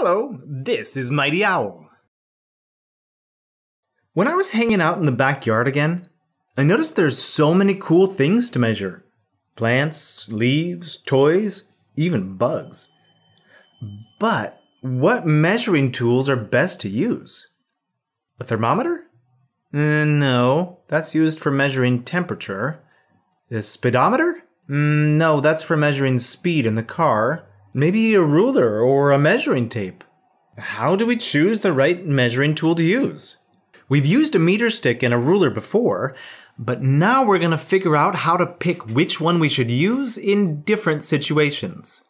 Hello, this is Mighty Owl. When I was hanging out in the backyard again, I noticed there's so many cool things to measure plants, leaves, toys, even bugs. But what measuring tools are best to use? A thermometer? Uh, no, that's used for measuring temperature. A speedometer? Mm, no, that's for measuring speed in the car. Maybe a ruler or a measuring tape. How do we choose the right measuring tool to use? We've used a meter stick and a ruler before, but now we're going to figure out how to pick which one we should use in different situations.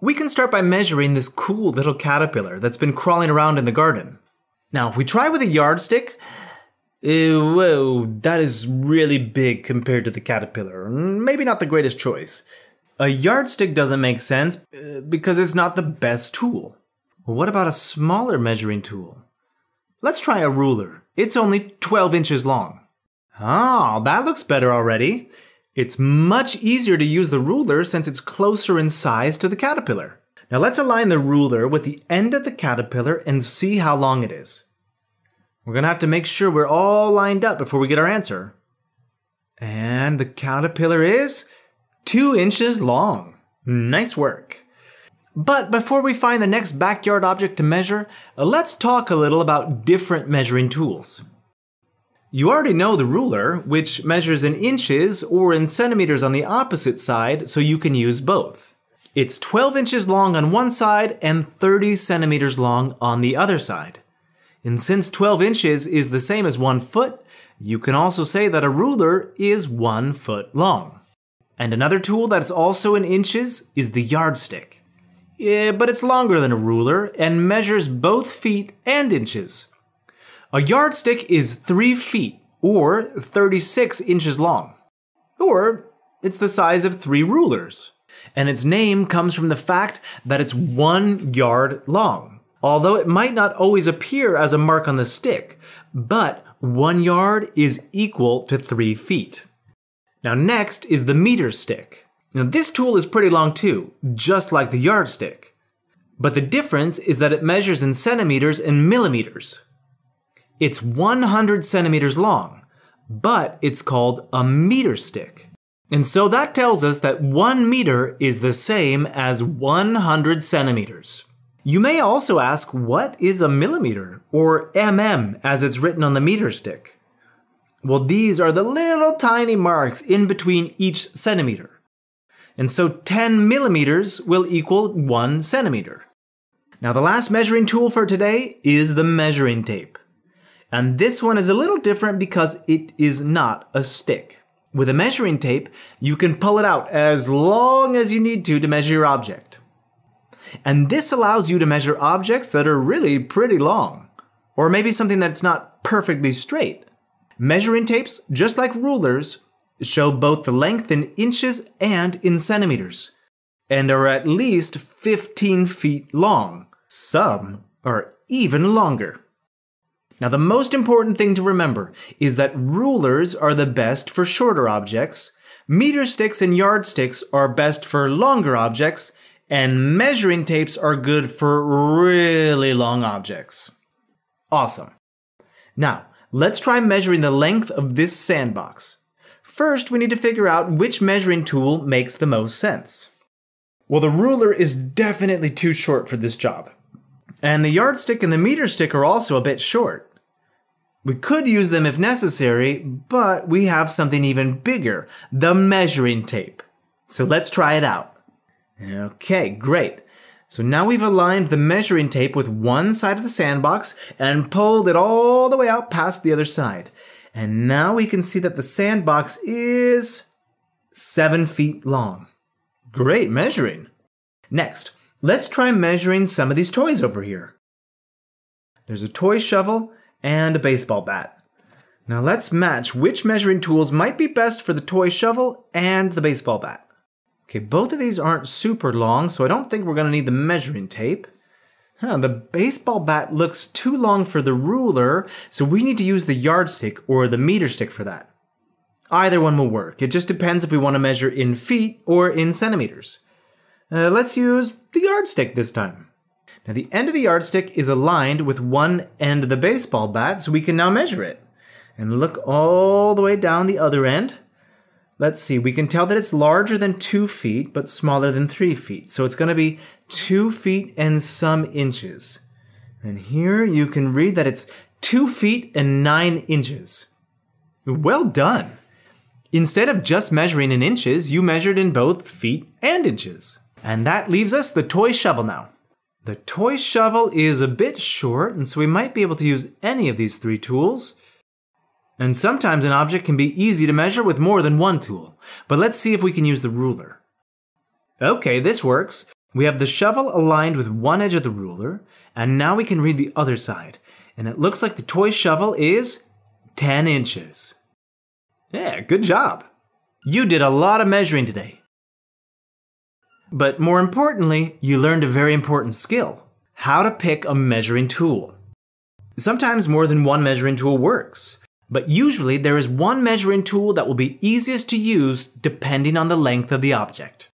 We can start by measuring this cool little caterpillar that's been crawling around in the garden. Now, if we try with a yardstick, uh, whoa, that is really big compared to the caterpillar. Maybe not the greatest choice. A yardstick doesn't make sense uh, because it's not the best tool. What about a smaller measuring tool? Let's try a ruler. It's only 12 inches long. Ah, that looks better already. It's much easier to use the ruler since it's closer in size to the caterpillar. Now let's align the ruler with the end of the caterpillar and see how long it is. We're gonna have to make sure we're all lined up before we get our answer. And the caterpillar is two inches long. Nice work. But before we find the next backyard object to measure, let's talk a little about different measuring tools. You already know the ruler, which measures in inches or in centimeters on the opposite side, so you can use both. It's 12 inches long on one side and 30 centimeters long on the other side. And since 12 inches is the same as one foot, you can also say that a ruler is one foot long. And another tool that's also in inches is the yardstick. Yeah, but it's longer than a ruler and measures both feet and inches. A yardstick is 3 feet or 36 inches long. Or it's the size of three rulers. And its name comes from the fact that it's one yard long. Although it might not always appear as a mark on the stick, but one yard is equal to three feet. Now, next is the meter stick. Now, this tool is pretty long too, just like the yardstick. But the difference is that it measures in centimeters and millimeters. It's 100 centimeters long, but it's called a meter stick. And so that tells us that one meter is the same as 100 centimeters. You may also ask what is a millimeter, or mm as it's written on the meter stick. Well, these are the little tiny marks in between each centimeter. And so 10 millimeters will equal 1 centimeter. Now, the last measuring tool for today is the measuring tape. And this one is a little different because it is not a stick. With a measuring tape, you can pull it out as long as you need to to measure your object. And this allows you to measure objects that are really pretty long, or maybe something that's not perfectly straight. Measuring tapes, just like rulers, show both the length in inches and in centimeters, and are at least 15 feet long. Some are even longer. Now, the most important thing to remember is that rulers are the best for shorter objects, meter sticks and yardsticks are best for longer objects, and measuring tapes are good for really long objects. Awesome. Now, Let's try measuring the length of this sandbox. First, we need to figure out which measuring tool makes the most sense. Well, the ruler is definitely too short for this job. And the yardstick and the meter stick are also a bit short. We could use them if necessary, but we have something even bigger, the measuring tape. So let's try it out. Okay, great. So now we've aligned the measuring tape with one side of the sandbox and pulled it all the way out past the other side. And now we can see that the sandbox is seven feet long. Great measuring. Next, let's try measuring some of these toys over here. There's a toy shovel and a baseball bat. Now let's match which measuring tools might be best for the toy shovel and the baseball bat. Okay, both of these aren't super long, so I don't think we're going to need the measuring tape. Huh, the baseball bat looks too long for the ruler, so we need to use the yardstick or the meter stick for that. Either one will work. It just depends if we want to measure in feet or in centimeters. Uh, let's use the yardstick this time. Now the end of the yardstick is aligned with one end of the baseball bat, so we can now measure it. And look all the way down the other end. Let's see, we can tell that it's larger than two feet, but smaller than three feet. So it's going to be two feet and some inches. And here you can read that it's two feet and nine inches. Well done! Instead of just measuring in inches, you measured in both feet and inches. And that leaves us the toy shovel now. The toy shovel is a bit short, and so we might be able to use any of these three tools. And sometimes an object can be easy to measure with more than one tool. But let's see if we can use the ruler. Okay, this works. We have the shovel aligned with one edge of the ruler, and now we can read the other side. And it looks like the toy shovel is 10 inches. Yeah, good job. You did a lot of measuring today. But more importantly, you learned a very important skill how to pick a measuring tool. Sometimes more than one measuring tool works, but usually there is one measuring tool that will be easiest to use depending on the length of the object.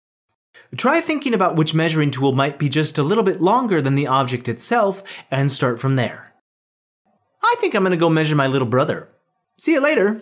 Try thinking about which measuring tool might be just a little bit longer than the object itself and start from there. I think I'm going to go measure my little brother. See you later.